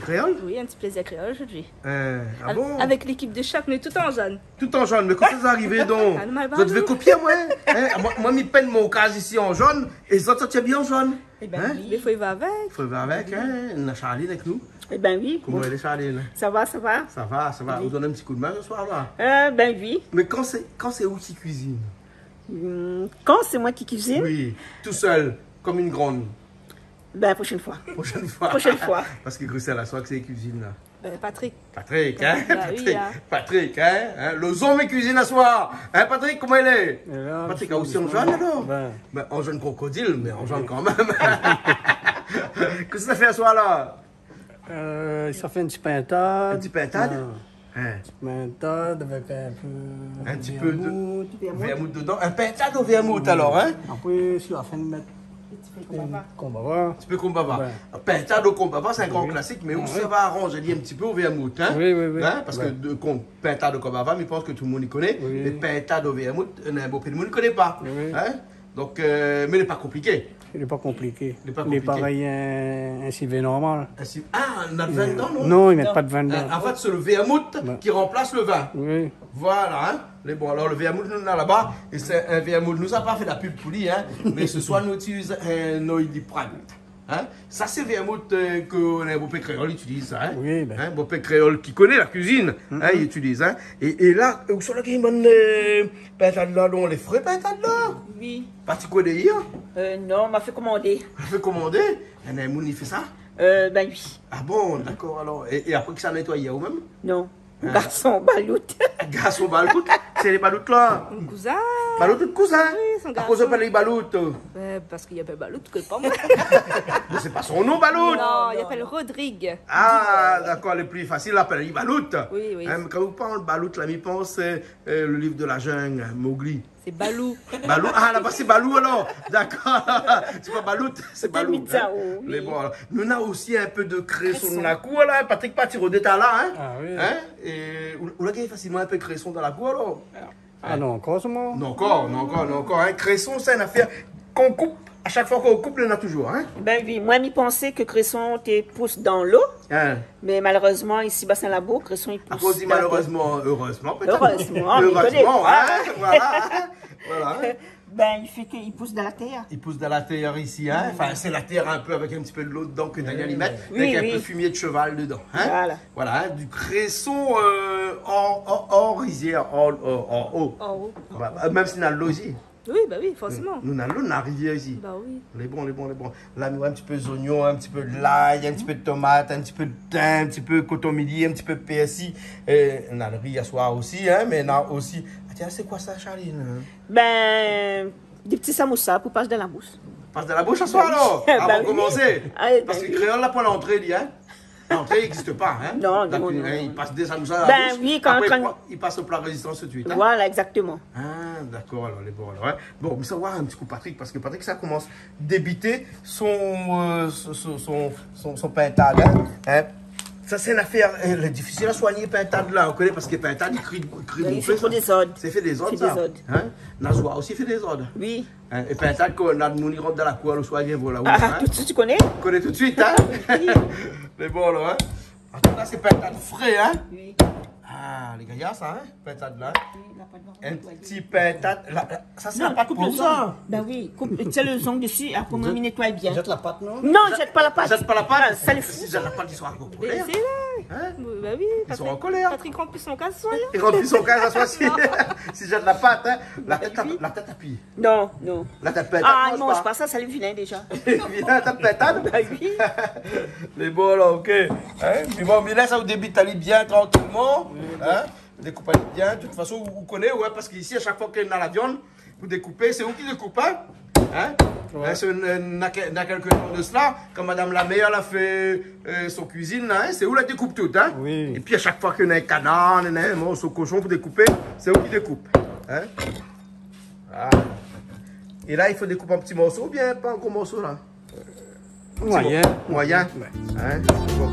créole? Oui, un petit plaisir créole aujourd'hui. Euh, Ah Avec- bon? Avec l'équipe de chaque, mais tout en jaune. Tout en jaune, mais quand vous arrivez donc Vous devez copier moi hein? Moi, moi, mi peine mon cas ici en jaune et les autres, c'est bien en jaune. Eh ben Hein? oui. Mais il faut y va avec. Faut voir avec, hein? On a Charline avec nous. Eh ben oui. Comment elle est Charline? Ça va, ça va. Ça va, ça va. Vous donnez un petit coup de main ce soir là Euh, ben oui. Mais quand c'est quand c'est où qui cuisine? Hum, Quand c'est moi qui cuisine, Oui, tout seul, comme une grande. Ben prochaine fois. Prochaine fois. Prochaine fois. Parce que Bruxelles, la soirée, c'est les cuisines là. Ben, Patrick. Patrick, hein Bah oui, Patrick, hein. Patrick, hein, hein Le zombie cuisine à soir. Hein, Patrick, comment il est? Là, Patrick a aussi en jaune alors? Ben, ben, En jaune crocodile, mais en jaune quand même. Qu'est-ce que ça fait à soir là? Euh, ça fait une petite pintade. Un petit pintade? Ah, Hein, Pintade avec un peu. Un petit peu de- vermouth. Vermouth dedans. Un pintade au vermouth alors, hein? Après, sur la fin de mettre. Qu'on va voir. Un petit peu combava. Ouais. Un pintade au combava, c'est un grand classique, mais où ça va arranger un petit peu au vermouth, hein? Oui, oui, oui. Hein, parce Ouais. que de, au combava, mais je pense que tout le monde y connaît. Oui. Mais pintade au vermouth, euh, un beau peu de monde ne connaît pas. Oui. Hein? Donc, euh, mais il n'est pas compliqué. Il n'est pas compliqué. Il est pas Il est compliqué. pareil un, un civet normal. Ainsi- Ah, on a le vin dedans, non? Non, ils mettent pas de vin dedans. Euh, En fait, c'est le vermouth Ouais. qui remplace le vin. Oui. Voilà, hein? Les bon, alors le vermouth, nous, là-bas, et c'est un vermouth, nous n'a pas fait la pub pour lui, hein, mais ce soir, nous utilisons un oil prime. Hein? Ça, c'est le vermouth euh, que les beaux créoles utilisent, hein. Oui, ben. Hein, beau créole qui connaît la cuisine, hein, il utilise, hein. Et, et là, où sont là qui bonne euh, pintade là, les frais pintade là Oui. Parti quoi de hier Euh, non, on m'a fait commander. On fait commander, et un moun, il fait ça? Euh, ben oui. Ah bon, d'accord, alors. Et, et après que ça nettoie hier ou même Non. Ah. Garçon, baloute. Garçon baloute, c'est les baloutes là. Mon cousin. Baloute son À cause de garçon. baloutes. Ben, parce qu'il y a pas Balout que pas moi. Mais c'est pas son nom, baloute. non, il appelle Rodrigue. Ah, d'accord, le plus facile, l'appelle il baloute. Oui, oui. Hein, quand vous parlez de baloute, là, il pense c'est euh, le livre de la jungle, Mowgli. C'est Balou. Balou, ah là-bas c'est Balou alors, d'accord. C'est pas Balout, c'est Balou. Mizao, oui. Mais bon, alors, nous on a aussi un peu de cresson dans la cour là, Patrick Patir au détail là, hein. Ah oui. Hein? Et où où là qu'il y a facilement un peu de cresson dans la cour alors. Ah non, encore seulement. Non encore, non encore, non encore. Hein. Cresson c'est une affaire qu'on coupe. À chaque fois qu'on coupe, il y en a toujours, hein. Ben oui, moi, m'y pensais que Cresson te pousse dans l'eau. hein. Mais malheureusement, ici, bassin la boue, Cresson, il pousse. Après on dit malheureusement, heureusement peut-être. Heureusement, heureusement, hein. Voilà, hein. voilà. Ben, il fait qu'il pousse dans la terre. Il pousse dans la terre ici, hein. Enfin, c'est la terre un peu avec un petit peu de l'eau dedans que Daniel y met, Oui, avec un peu de fumier de cheval dedans, hein. Voilà. Voilà, hein, du cresson euh, hors, hors, hors rizière, eau. En haut. Voilà, Même si le logis. Oui, bah oui, forcément. Nous, on a l'eau, on a la rivière ici. Bah oui. Les bons, les bons, les bons. Là, nous, un petit peu d'oignon, un petit peu de l'ail, un petit peu de tomate, un petit peu de thym, un petit peu de coton midi, un petit peu de persil. Et on a le riz à soir aussi, hein, mais on a aussi... Ah, tiens, c'est quoi ça, Charline? Ben, des petits samoussas pour passer dans la mousse. Passe de la bouche à soir, alors? Bah Avant de commencer Ah, bah Parce que oui. créole, là, pour l'entrée, dit, hein? L'entrée n'existe pas, hein Non, Donc, non, il, non, hein, non. il passe des samoussas à la Ben bouche. oui, quand- Après, quand- il passe au plat résistance tout de suite, hein Voilà, exactement. Ah, d'accord, alors les bons, alors. hein. Bon, mais ça va un petit coup, Patrick, parce que Patrick, ça commence débiter son, euh, son, son, son, son, son pintade, hein. Ça, c'est une affaire euh, difficile à soigner, pintade, là, on connaît, parce que pintade, il crie, crie Il fait des ordres. C'est fait des ordres, ça. des ordres. Hein? Nazoua aussi fait des ordres. Oui. Hein? Et pintade, quand on a de rentre dans la cour, le voir là-haut, Ah, hein. tout de suite, tu connais? On connaît tout de suite, hein? Les bons, là, hein En tout cas, c'est pintade frais, hein? Oui. Ah, les gars, ça, hein Pintade, là. Un petit là, ça, c'est Non, la pâte coupe pour le ça. sang. Ben oui, sais le sang dessus, après on nettoie bien. Jette la pâte, non? Non, jette pas la pâte. Jette pas la pâte? Ah, Ça les fout. Si jette la pâte, ils sont en Mais colère. c'est là. Hein? Bah oui. Ils sont en colère. Patrick remplit son casson. là. Il remplit son cas à soi si, si jette la pâte, hein. La tête, à, la tête à pied. Non, non. La tête pintade, Ah, il mange pas ça, ça lui vilain déjà. La tête pintade. Bah oui. Les bons, là, ok. Hein? Puis bon, mais là, ça vous débite aller bien tranquillement. Hein? Vous découpez bien. De toute façon, vous, vous connaissez, ouais, parce qu'ici, à chaque fois qu'il y a la viande, vous découpez. C'est vous qui découpez, hein? Hein? Hein, c'est une- une- n'a que- n'a quelques temps de cela, quand Madame la Meilleure a fait euh, son cuisine, hein, c'est où la découpe toute. Hein? Oui. Et puis à chaque fois qu'il y a un canard, un, un morceau cochon pour découper, c'est où qui découpe. Hein? Voilà. Et là, il faut découper en petits morceaux ou bien pas en gros morceaux là? Moyen. Moyen Ouais. Hein? Bon.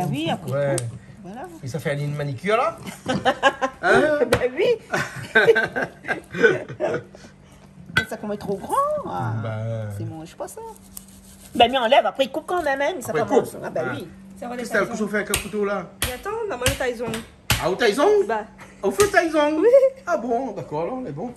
Bah oui, après. Ouais. ça fait une manicure là Hein Ben oui. ça commence trop grand. Ah, Ben. C'est mon, je sais pas ça. Ben, mais enlève, après il coupe quand même, hein, mais ça Après, commence. coupe. Ah, ben Ah. oui. Qu'est-ce qu'on fait avec un couteau là Mais attends, on a mal au taison. Ah, au taison Bah, Au feu taison Oui. Ah bon, d'accord, on est bon.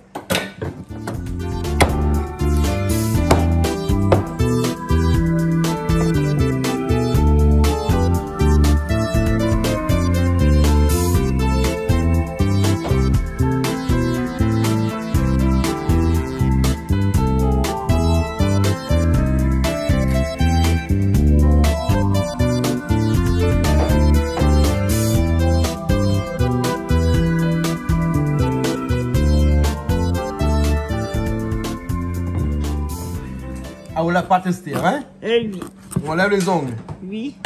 L'a pas testé, hein? Eh oui. On lève les ongles. Oui.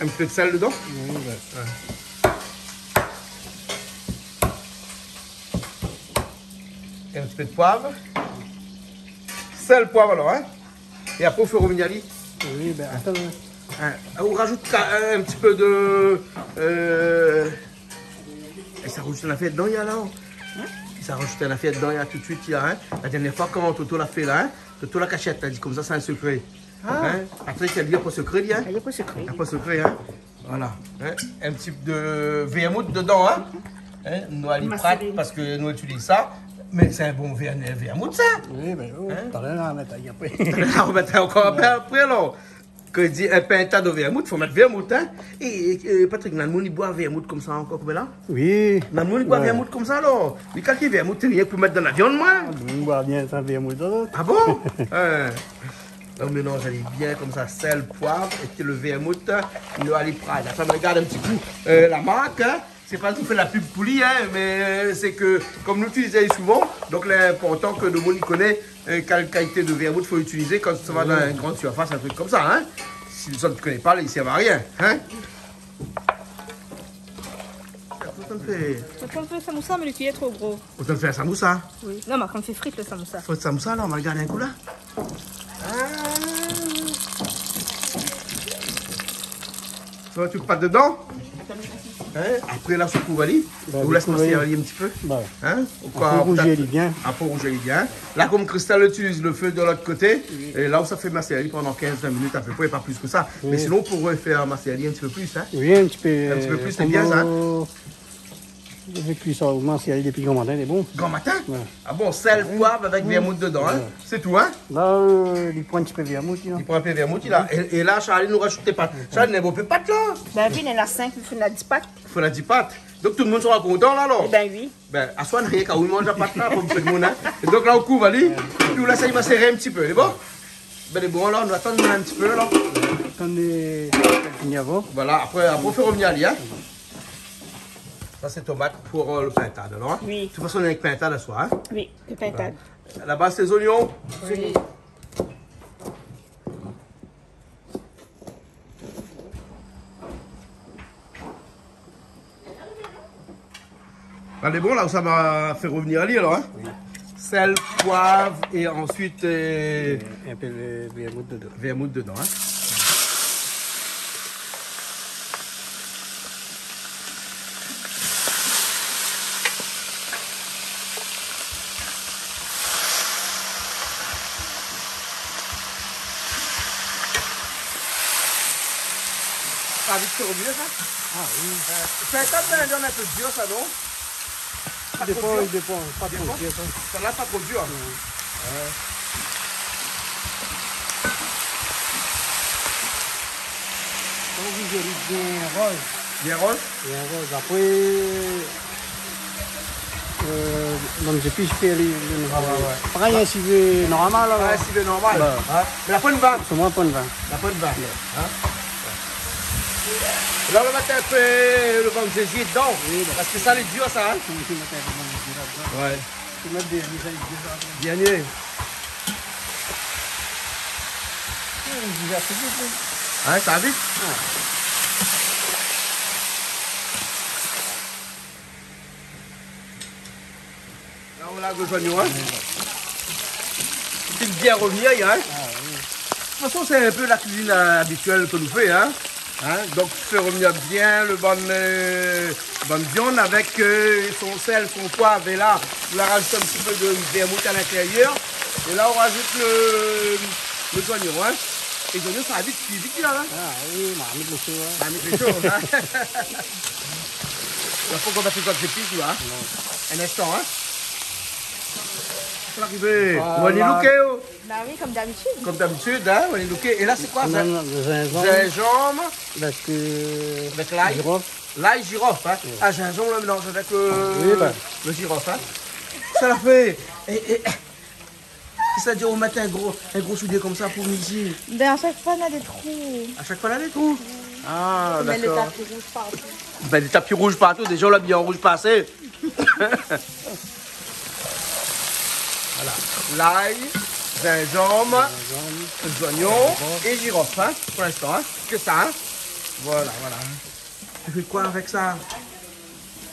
Un petit peu de sel dedans? Ben, Et un petit peu de poivre. Sel, poivre alors, hein? Et après, on fait revenir ali. Oui, ben, attends. Hein, On rajoute ca- un petit peu de. Euh... Et ça rajoute un affaire dedans, il y a là. hein. Ça rajoute un affaire dedans, il y a tout de suite, il y a. Hein. La dernière fois, comment Toto l'a fait là, hein. Toto la cachette, t'as dit comme ça, c'est un secret. Hein? Patrick, il n'y a pas secret, il y a. Il n'y a pas secret. Il n'y a pas secret, hein. Voilà. Hein. Un petit peu de vermouth dedans, hein. hein. Nous, parce que nous utilisons ça. Mais c'est un bon ver- vermouth, ça. Oui, ben, oh, t'as rien à mettre après. Ah, on va mettre encore après, alors. Quand il dit un pinta de vermouth, il faut mettre vermouth, hein. Et, et, Patrick, Nanmoun, il boit vermouth comme ça encore, comme là. Oui. Nanmoun, il boit vermouth comme ça, alors. Mais quand il y a vermouth, c'est rien pour mettre dans la viande, moi. On voit bien mouille d'autre. Ah bon? Hein. On mélange allez, bien comme ça, sel, poivre, et puis le vermouth, le aliprade. Ça me regarde un petit coup euh, la marque. Hein. C'est pas tout fait la pub pour lui, hein, mais euh, c'est que, comme nous utilisons souvent, donc l'important que le monde y connaît euh, quelle qualité de vermouth il faut utiliser quand ça va dans une grande surface, un truc comme ça. Hein. Si le ne connaît pas, il ne sert à rien. Hein. On fait samoussa, mais le cuillère est trop gros. autant fait un samoussa. Oui. Non, mais quand on fait frite le samoussa. Faut de samoussa là, on va regarder un coup là. Ça va, tu pas dedans? Hein? Après la soupe Ouvali, Bah, vous laisse masser un petit peu. Bah, Hein? Après. Après est bien. Là, comme Christelle utilise le feu de l'autre côté, et là où ça fait masser pendant 15-20 minutes à peu près, pas plus que ça. Mais sinon, on pourrait faire masser un petit peu plus. Hein? oui, un petit peu. Un petit peu plus, c'est bien, ça. J'ai cuit ça au a des piquants matin, c'est bon. Grand matin Ouais. Ah bon, sel, poivre avec vermouth dedans. Hein? C'est tout, hein Là, euh, il prend un petit peu de vermouth, là. Il prend un peu de vermouth, il a. Et, et là, Charlie nous rajoute des pâtes. Charlie n'a pas de pâtes là Ben oui, il y en a 5, il faut en a 10 packs. Il faut la 10 pâtes. Donc tout le monde sera content là alors Eh ben oui. Ben, à soi, rien qu'à où il mange la pâte là, comme tout le monde. Hein. Et donc là, on couvre, allez. Puis là, ça, il va serrer un petit peu, c'est bon? Ben, c'est bon, là, on attend un petit peu là. Attendez, il a avant. Voilà, après, après on fait revenir Ali, hein. Ça, c'est tomate pour euh, le pintade, alors. Hein. Oui. De toute façon, on est avec pintade à soi. Hein. Oui, le pintade. Là-bas, c'est les oignons. Oui. Allez, bon, là où ça m'a fait revenir Ali, alors. Hein. Sel, poivre et ensuite euh, Un peu de vermouth dedans. vermouth dedans. Hein. Ça a vite se revenir, ça Ah oui. C'est un tas de viande un peu dur, ça, non? Il dépend, il dépend. Pas trop dur, ça. Ça n'a pas trop dur. Donc, vous avez bien rose. Bien rose? Bien rose. Après, euh, donc j'ai pu faire les... les Pareil, un civet normal. Ouais, si c'est normal. Bah. Hein. La bonne vanne. C'est moins pas de vin. La bonne vanne. Hein. Là, on va mettre un peu le vent de Jésus dedans. Parce que ça, les dur, ça. Hein. Ouais. Tu mets des des- Bien mieux. Hein, ça va vite Là, voilà le joignon, hein. Bière au vieille, hein. De toute façon, c'est un peu la cuisine habituelle que nous fait, hein. Hein, Donc, faire revenir bien le bon, euh, bonne viande avec euh, son sel, son poivre. Et là, on la rajoute un petit peu de vermouth à l'intérieur. Et là, on rajoute le, le joignon, hein. Et le joignon, ça va vite, vite, vite, là. hein. Ah oui, marmite le soir. Ah, mais c'est chaud, hein. Il faut qu'on fasse quoi de épices, là. Un instant, hein. Ah, on va les looker, oh. Bah oui, comme d'habitude. comme d'habitude, hein. On va les looker. Et là, c'est quoi, On ça a le gingembre Gingembre avec euh, avec l'ail. girofle. L'ail girofle, hein. Ah, gingembre, on le mélange avec le, Oui, ben. le girofle, hein. Ça l'a fait. Et, et, c'est-à-dire, on met un gros, un gros soulier comme ça pour midi. Ben à chaque fois, on a des trous. À chaque fois, là, les trous. Ah, On met le d'accord. tapis rouge partout. Ben, des tapis rouges partout. Déjà, on l'a mis en rouge passé. voilà. L'ail, gingembre, les oignons et girofle, hein, pour l'instant. Hein. Que ça, hein. Voilà, voilà. Tu fais quoi avec ça?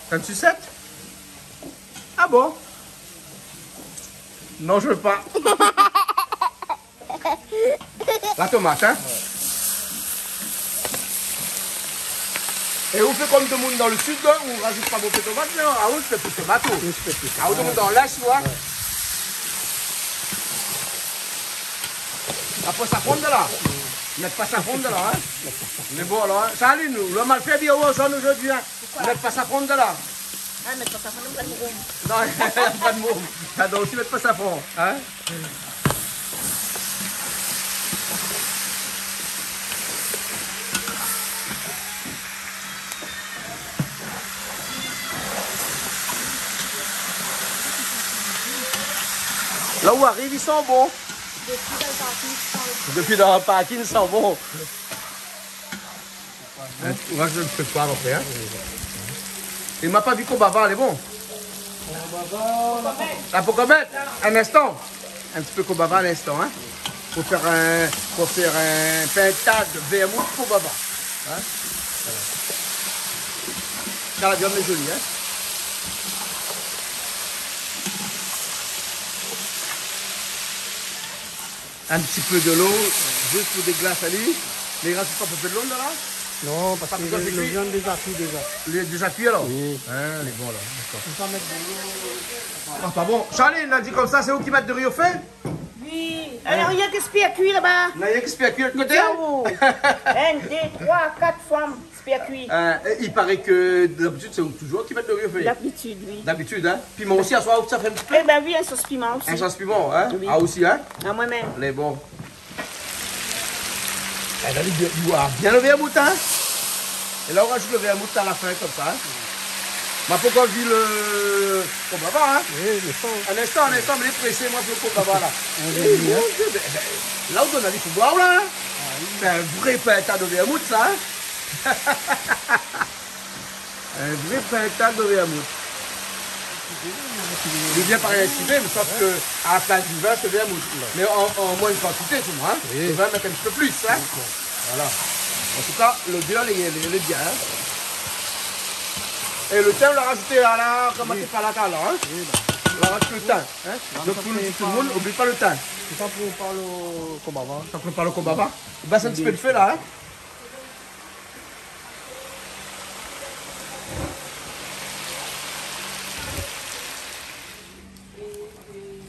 T'as une sucette? Ah bon? Non, je veux pas. La tomate, hein Et on fait comme tout le monde dans le sud, hein, on rajoute pas beaucoup de tomates, mais ah oui, plus de je fais tout ça. Ah oui, tout le monde dans l'est, tu vois. Après, ça fonde là. Mettre pas ça fonde là, hein. Mais bon, alors, hein. Salut, nous, le mal fait dire aux gens aujourd'hui, hein. Mettre pas ça fonde là. Ah, mais ça, ça fait longtemps que vous- Non, pas de mots. Ça doit aussi mettre pas ça fond, hein. Là où arrive, ils sont bons. Depuis dans le parking, ils sont bons. Moi, je ne peux pas après. Hein. Il m'a pas dit qu'on bavard, elle est bon. Ah, pour qu'on mette un instant. Un petit peu qu'on bavard un instant. Hein. Pour faire un, pour faire un pintade de vermouth pour baba. Hein. Car la viande est jolie. Hein. Un petit peu de l'eau, juste pour des glaces à lui. Mais il reste pas un peu de l'eau là, là Non, parce Pas que de le, le cuire. viande déjà cuit déjà. Il est déjà cuit alors Oui. Hein, il est bon là, d'accord. On peut mettre de l'eau. Ah, pas bon. Charlie, il a dit comme ça, c'est où qui mettent de riz au fait Oui. Alors, il y a qu'est-ce qu'il y a cuit là-bas Il y a qui se fait cuire de côté. Un, deux, trois, quatre femmes. Cuit. Euh, Il paraît que d'habitude, c'est toujours qui mettent de riz au. D'habitude, oui. D'habitude, hein. Piment aussi, à soir, ça fait un petit peu. Eh ben oui, un sauce piment aussi. Un sauce piment, hein. Oui. Ah, aussi, hein. À moi-même. Les bons. Elle a dit bien, il bien le vermouth, hein. Et là, on rajoute le vermouth à la fin, comme ça. hein. Mais pourquoi vu le. Qu'on va voir, hein. Oui, le sang. Un instant, un instant, mais les pressés, moi, je le voir là. Eh, vermouth, mon hein. Dieu, ben, ben, Là où on a dit faut boire là. hein. C'est un vrai pintade de vermouth, ça. hein. un vrai pintade de vermouth. Il vient par instiver, mais sauf que à la place du vin, c'est vermouth. Mais en, en moins de quantité, tout moi. Hein. Oui. Le vin mettre un petit peu plus. Hein. Voilà. En tout cas, le bien, il est, bien. hein. Et le thym, on l'a rajouté à la, comment c'est pas la cale, hein. On rajoute le thym. Hein. Donc tout, le- tout le monde, n'oublie pas le thym. C'est ça pour parler au Kobaba. Ça prépare le combat pas Il baisse un petit peu de feu là. Hein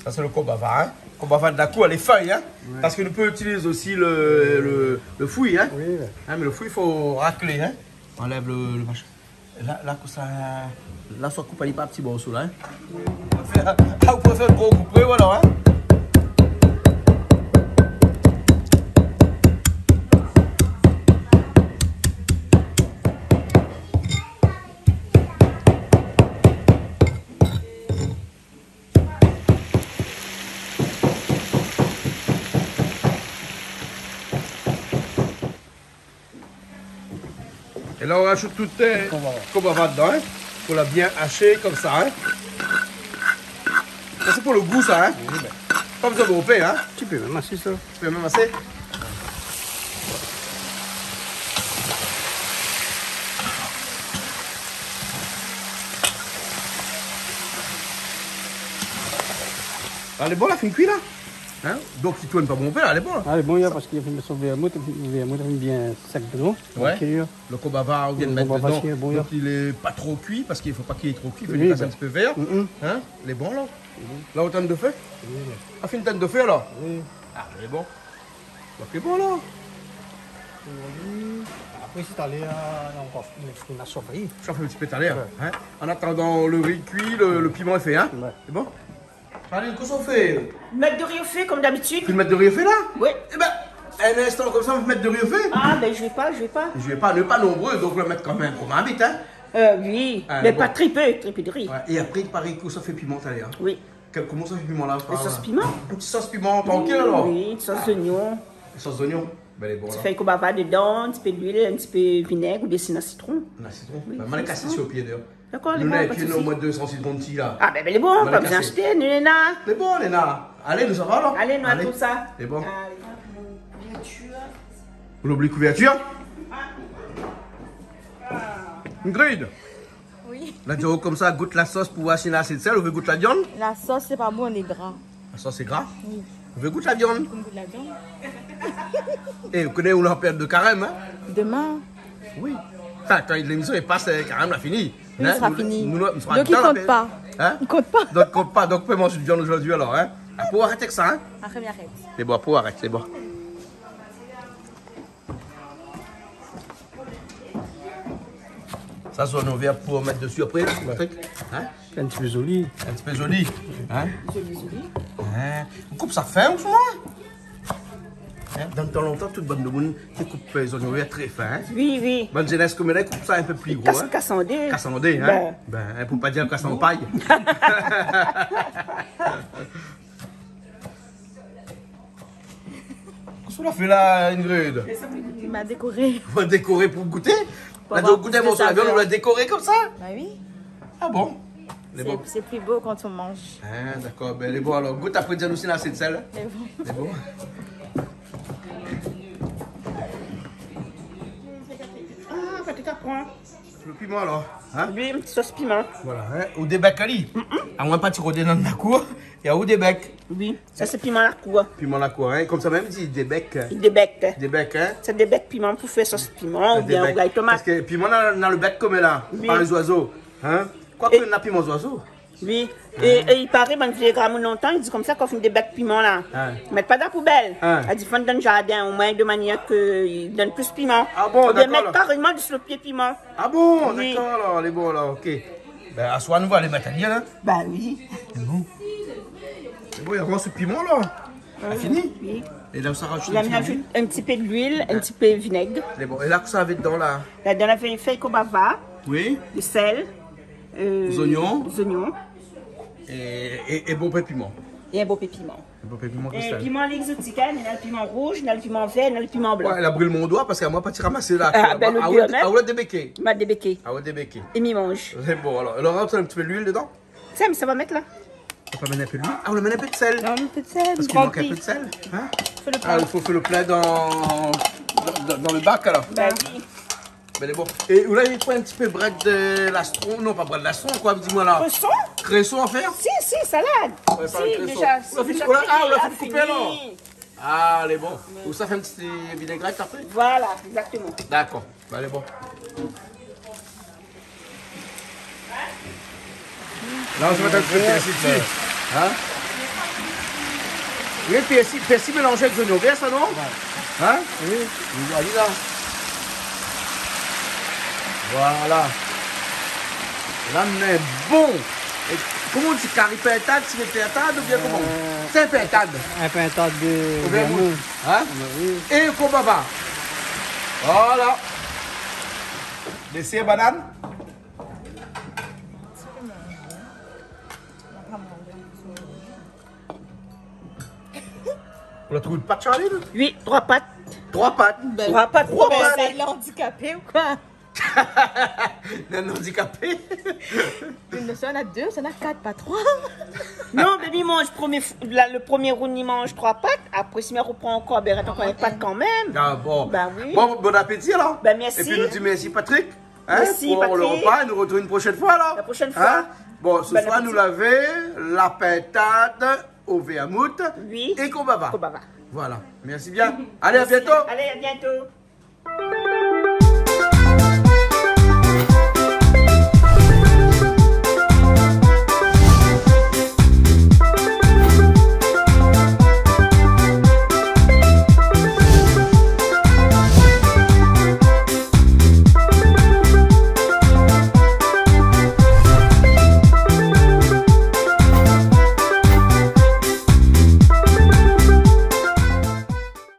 Ça c'est le kobava, hein. Kobava de la cour, les feuilles, hein. Parce que nous pouvons utiliser aussi le, le, le fouille, hein. Oui, oui. Hein, mais le fouille, il faut racler, hein. On enlève le, le machin. Là, là, que ça. Là, ça coupe pas petit morceau, là. Hein. Peut vous pouvez faire un gros coupé, voilà, hein. Et là, on rajoute tout le qu'on va dedans, hein, pour la bien hacher comme ça. Hein. Ça, c'est pour le goût, ça. Hein. Pas besoin de rouper, hein. Tu peux même assis ça. Tu peux même masser. Elle est bonne, la fin cuite là hein? Donc, il tourne pas bon père, elle est bonne. Ah, bon, il y a parce qu'il vermouth, le vermouth est bien sec dedans. Ouais. Ok, là. Le cobava, on vient de mettre dedans. bon, Donc, il est pas trop cuit parce qu'il faut pas qu'il est trop cuit. Il faut Oui, qu'il ben. un petit peu vert. Mhm. Hein? Il est bon là Là, au tente de feu? Ah, fait une tente de feu là Oui. Ah, il est bon. Donc, il est bon là. Après, si t'allais à encore une chaufferie. Je fais un petit peu à l'heure. Hein? En attendant le riz cuit, le, le piment est fait. Hein? Ouais. C'est bon? Allez, qu'est-ce qu'on fait Mettre de au comme d'habitude. Tu veux mettre de riz au fait là Oui. Eh ben, un instant comme ça, on va mettre de riz au fait. Ah, ben je vais pas, je vais pas. Je vais pas, ne pas nombreux, donc on va mettre quand même comme habite. Hein? Euh, oui. Ah, mais bon. pas très peu, très peu de riz. Ouais. Et après, pareil, que ça fait piment à l'heure. Oui. Comment ça fait piment là Une sauce piment Un petit sauce piment tranquille alors Oui, une sauce d'oignon. Une sauce d'oignon Ben, elle est bonne Tu fais un cobava dedans, un petit peu d'huile, un petit peu de vinaigre ou des citron. citron. On a citron. Oui, Ben, elle c'est le pied d'ailleurs. D'accord, les Nous, on bons, pied au moins 200 citron de tea là. Ah, ben, ben les bons, On les besoin casser. d'acheter, nous, les nains. C'est bon, Léna. Allez, nous ça va là Allez, nous, tout ça. C'est bon. Allez. On oublie couverture Ingrid Oui. Tu vois, comme ça, goûte la sauce pour voir si c'est de sel. On veut goûter la viande La sauce, c'est pas bon, on est gras. La sauce est gras. Oui. On veut goûter la viande. Comme vous de la viande. Et vous connaissez où on a perte de carême, hein? Demain, Oui. Enfin, quand l'émission est passée, carême l'a fini. Hein? il sera Nous- fini. nous- nous Donc, il la compte pas. Hein il compte pas. Donc, compte pas. Donc, on peut manger de viande aujourd'hui alors, hein Ah, Pour arrêter avec ça, hein Après, bien, arrête. C'est bon, pour arrêter, c'est bon. Ça, c'est un verre pour mettre dessus après, Patrick. Hein C'est un petit peu joli. Un petit peu joli. Hein Hein On coupe ça fin ou souvent hein Dans le temps longtemps, toute bonne de monde qui coupe les oignons verts très fin. Hein? Oui, oui. bonne jeunesse comme elle coupe ça un peu plus gros. Hein? cassandé. Cassandé, hein? Ben. Ben, hein, pour pas dire cassandé paille. Qu'est-ce qu'on a fait là, Ingrid Il m'a décoré. On va décorer pour goûter? On a goûté mon viande, on l'a décoré comme ça? Bah oui. Ah bon? C'est plus beau quand on mange. Ah, d'accord, ben elle est bon alors. Goûte après dire aussi c'est de sel. C'est bon. C'est bon À. Le piment alors hein Lui, une petite sauce piment. Voilà, hein Ou des becs ali. À moins pas tirer dans la cour, il y a où des becs Oui. Ça, c'est piment à la cour. Piment la cour, hein Comme ça même dit des becs. Il débec. Des becs, hein C'est des becs piment pour faire sauce piment ou Des bien becs. ou avec Parce tomate. que piment dans, dans le bec comme là, Oui. par les oiseaux. Hein Quoi Et- que n'a piment aux oiseaux. Oui. Et, et il paraît, ben, vieux grammes longtemps, il dit comme ça qu'on fait des becs piment là. Hein? Mettre pas dans la poubelle. Hein? Elle dit faut dans le jardin au moins de manière qu'il donne plus piment. Ah bon, bien d'accord, mettre là. carrément du sur le pied piment. Ah bon, Oui. d'accord alors, elle est bon alors, ok. Ben à soi, nous va aller mettre lire, là. Bah oui. C'est bon. C'est bon, il vraiment ce piment là. C'est fini? Oui. Et là, ça rajoute Il a un petit peu ajoute d'huile. un petit peu d'huile, un petit peu de vinaigre. Bon. Et là, que ça avait dedans là Là, dans la feuille feuille cobava, Oui. du sel, euh, Des oignons. des oignons Et, bon piment. et un beau piment. Un bon piment cristal. piment l'exotique, hein, il y a le piment rouge, il y a le piment vert, il y a le piment blanc. Ouais, elle a brûlé mon doigt parce qu'à moi, pas ramasser là. Ah, ben, le Ah, Dieu, ouais, hein. ah, ouais, débéqué. M'a débéqué. Ah, ouais, débéqué. Et m'y mange. C'est bon alors. Alors, on rentre un petit peu d'huile dedans. Ça, mais ça va mettre là. On peut mettre un peu d'huile. Ah, on le met un peu de sel. Non, un peu de sel, Parce qu'il manque un peu de sel. Hein Fais le Ah, il faut faire le plat dans, dans, dans le bac alors. Bah oui. Ben, elle est bon. Et là, il faut un petit peu de bread de lastron. Non, pas bread de lastron, quoi, dis-moi là. Poisson Cresson à faire Si, si, salade. Ouais, si, le déjà. On l'a déjà fait- on l'a- ah, on l'a fait couper, alors. Ah, elle est bon. Ou ça fait un petit vinaigrette après Voilà, exactement. D'accord. Ben, elle est bon. Là, on de persil dessus. Hein? Oui, le persil, persil mélangé avec oignons verts, ça non? Hein? Oui. Allez là. Voilà. Là, on est bon. Et comment on dit carré pintade, c'est une pintade ou bien comment? Euh, C'est un pintade. Un pintade de vermouth. Hein? Oui. Et kobaba. Voilà. Laissez banane. On l'a trouvé de pâte, Charlie Oui, trois pattes. Trois pâtes. Trois pattes. Trois pattes. c'est de l'handicapé ou quoi? Un handicapé. Une ça en a deux, ça en a quatre, pas trois. Non, mais il mange premier, la- le premier round, il mange trois pattes. Après, si il reprend encore, ben, reste encore les pattes quand même. Ah bon. Ben oui. Bon, bon appétit alors. Ben, merci. Et puis nous dit merci Patrick. Hein, Merci, pour le Patrick. repas. Et nous retrouvons une prochaine fois alors. La prochaine fois. Hein Bon, ce Bon soir nous l'avons la pintade au Vermouth Oui. et Kobava. Kobava. Voilà. Merci bien. Allez, à bientôt. Allez, à bientôt.